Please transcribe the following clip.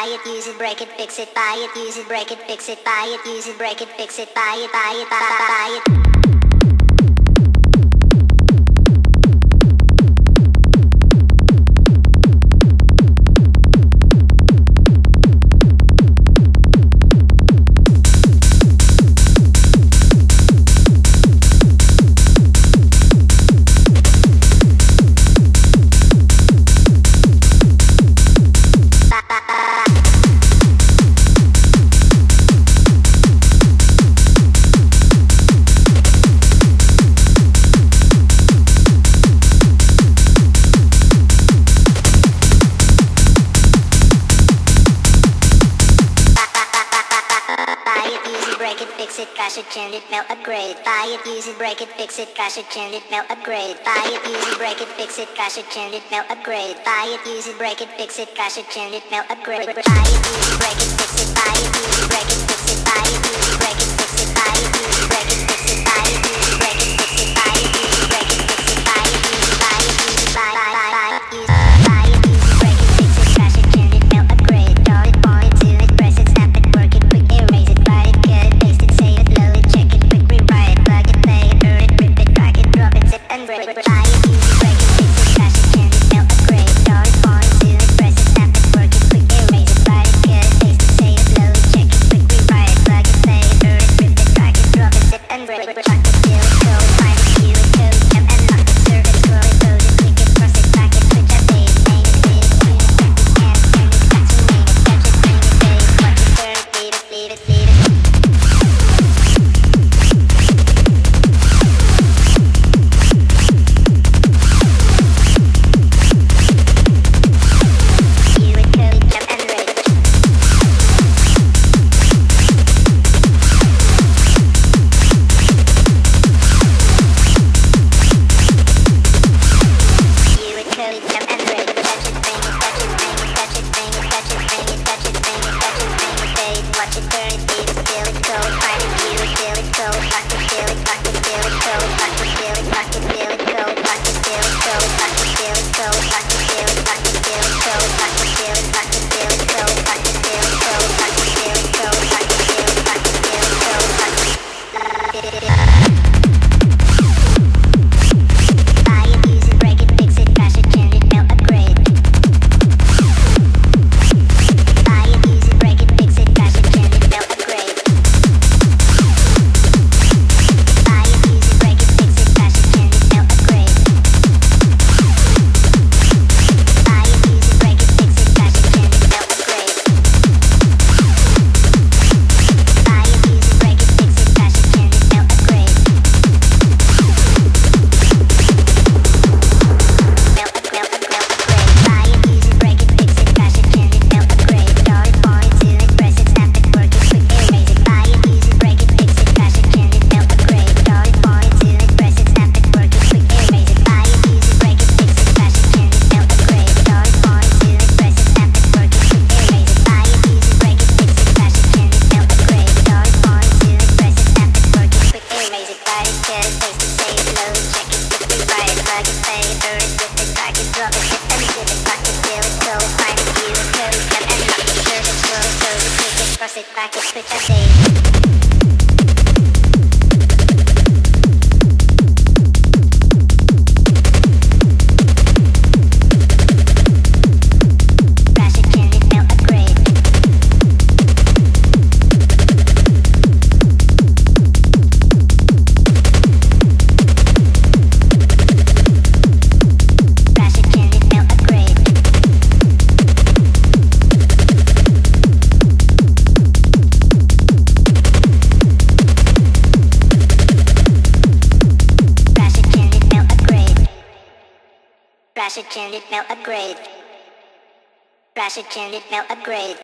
buy it, use it, break it, fix it, buy it, use it, break it, fix it, buy it, use it, break it, fix it, buy it, buy it, buy, buy, buy it. break it, fix it, crash it, tune it, melt, upgrade. Buy it, use it, break it, fix it, crash it, tune it, melt, upgrade. Buy it, use it, break it, fix it, crash it, tune it, melt, upgrade. Buy it, use it, break it, fix it, crash it, tune it, melt, upgrade. Buy it, use it, break it, fix it, buy it, use it, break it, fix it, buy it, use it, break it, fix it, buy it, use it, sit back and switch a day. Tune it, melt, upgrade. Tune it, melt, upgrade.